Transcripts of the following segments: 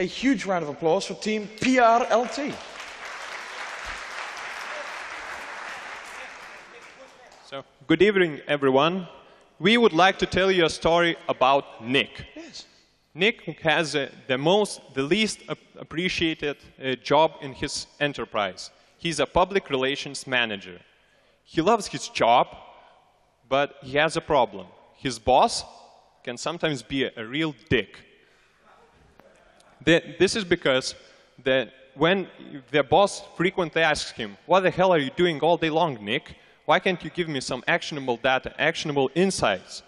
A huge round of applause for Team PRLT. So, good evening, everyone. We would like to tell you a story about Nick. Yes. Nick has uh, the most, the least ap- appreciated uh, job in his enterprise. He's a public relations manager. He loves his job, but he has a problem. His boss can sometimes be a, a real dick. This is because the, when the boss frequently asks him, What the hell are you doing all day long, Nick? Why can't you give me some actionable data, actionable insights?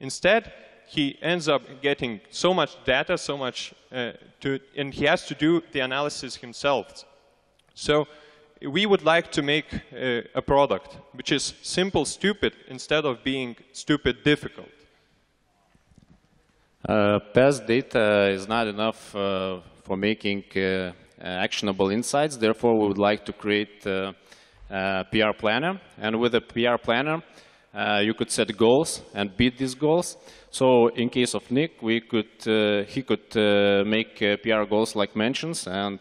Instead, he ends up getting so much data, so much, uh, to, and he has to do the analysis himself. So we would like to make uh, a product which is simple, stupid, instead of being stupid, difficult. Uh, past data is not enough uh, for making uh, actionable insights. Therefore, we would like to create a PR planner. And with a PR planner, you could set goals and beat these goals. So in case of Nick, we could, uh, he could uh, make uh, PR goals like mentions and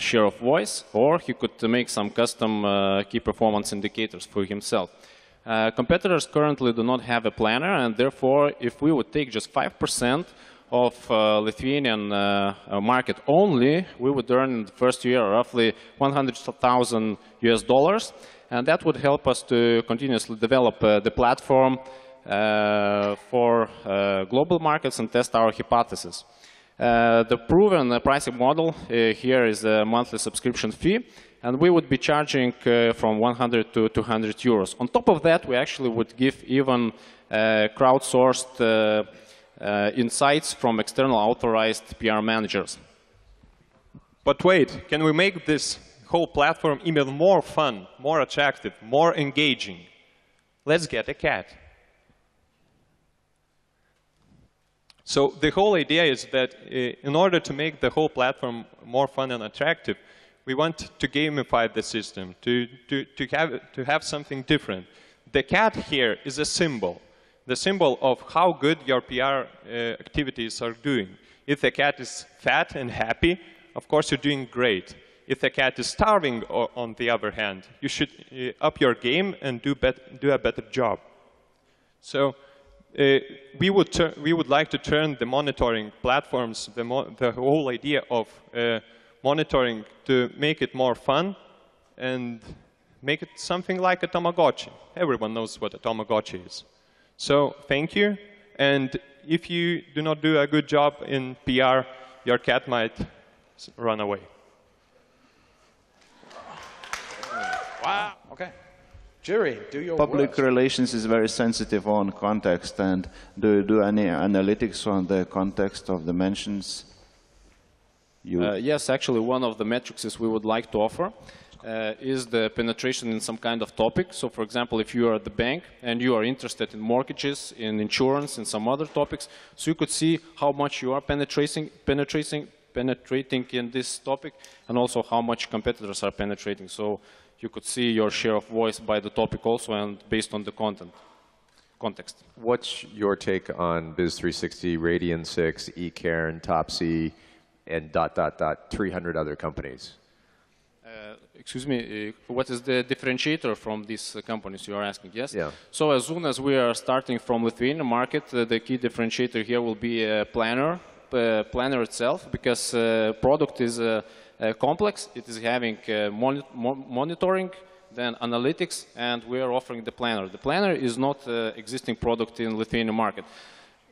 share of voice, or he could make some custom key performance indicators for himself. Uh, competitors currently do not have a planner, and therefore, if we would take just 5% of uh, Lithuanian uh, uh, market only, we would earn in the first year roughly 100,000 US dollars, and that would help us to continuously develop uh, the platform uh, for global markets and test our hypothesis. Uh, the proven uh, pricing model uh, here is a monthly subscription fee, and we would be charging uh, from 100 to 200 euros. On top of that, we actually would give even uh, crowdsourced uh, insights from external authorized PR managers. But wait, can we make this whole platform even more fun, more attractive, more engaging? Let's get a cat. So the whole idea is that uh, in order to make the whole platform more fun and attractive, we want to gamify the system, to, to, to, have, to have something different. The cat here is a symbol, the symbol of how good your PR uh, activities are doing. If the cat is fat and happy, of course you're doing great. If the cat is starving, o- on the other hand, you should uh, up your game and do, do a better job. So uh, we, would we would like to turn the monitoring platforms, the, mo- the whole idea of uh, monitoring to make it more fun and make it something like a Tamagotchi. Everyone knows what a Tamagotchi is. So thank you. And if you do not do a good job in PR, your cat might run away. Wow. Okay. Jury, do your Public worst. relations is very sensitive on context, and do you do any analytics on the context of the mentions? You Uh, yes, actually, one of the metrics we would like to offer uh, is the penetration in some kind of topic. So, for example, if you are at the bank and you are interested in mortgages, in insurance, in some other topics, so you could see how much you are penetrating, penetrating, penetrating in this topic, and also how much competitors are penetrating. So, you could see your share of voice by the topic also, and based on the content context. What's your take on Biz360, Radian 6, eCairn, Topsy, and dot, dot, dot, 300 other companies? Uh, excuse me, uh, what is the differentiator from these uh, companies you are asking? Yes. Yeah. So as soon as we are starting from Lithuanian market, uh, the key differentiator here will be a planner, planner itself, because product is complex. It is having uh, moni- mo- monitoring, then analytics, and we are offering the planner. The planner is not uh, existing product in Lithuanian market.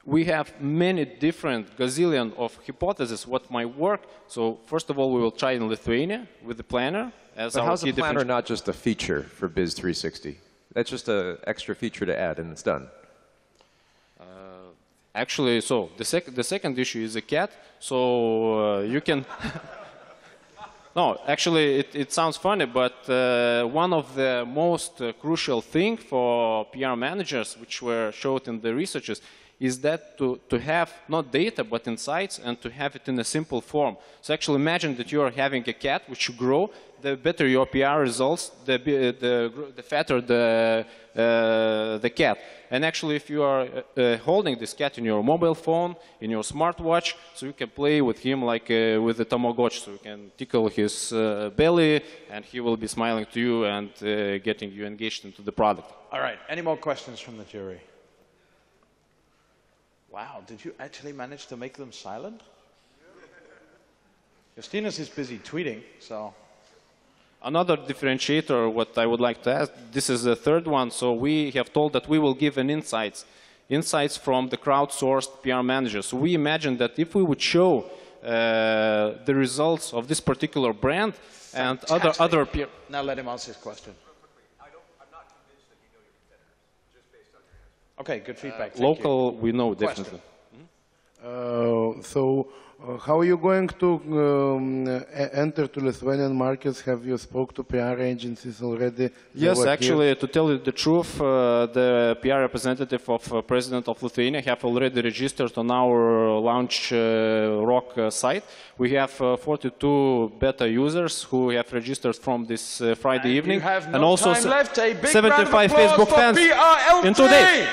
We have many different gazillion of hypotheses what might work. So first of all, we will try in Lithuania with the planner as But how's a planner not just a feature for Biz360? That's just an extra feature to add, and it's done. Actually, so the, sec- the second issue is a cat. So uh, you can. no, actually, it, it sounds funny, but uh, one of the most uh, crucial thing for PR managers, which were showed in the researches, is that to, to have not data but insights and to have it in a simple form. So actually imagine that you are having a cat which you grow, the better your PR results, the, the, the fatter the, uh, the cat. And actually if you are uh, uh, holding this cat in your mobile phone, in your smartwatch, so you can play with him like uh, with the Tamagotchi, so you can tickle his uh, belly and he will be smiling to you and uh, getting you engaged into the product. All right, any more questions from the jury? Wow, did you actually manage to make them silent? Justinas is busy tweeting, so. Another differentiator, what I would like to ask, this is the third one. So we have told that we will give an insights, insights from the crowdsourced PR manager. So we imagine that if we would show uh, the results of this particular brand and other Fantastic. other PR, Now let him answer his question. Okay, good feedback. Thank you. local, we know Question. definitely. Uh, so, uh, how are you going to um, enter to Lithuanian markets? Have you spoke to PR agencies already? Yes, were here? actually, to tell you the truth, uh, the PR representative of uh, President of Lithuania have already registered on our launch uh, rock uh, site. We have uh, 42 beta users who have registered from this uh, Friday And evening, you have no and also time left. A big 75 round of Facebook fans PRLT. in two days.